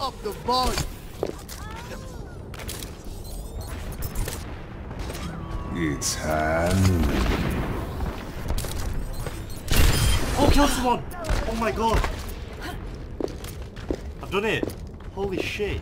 up the volume. It's Halloween. Oh, kill someone! Oh my god! I've done it! Holy shit.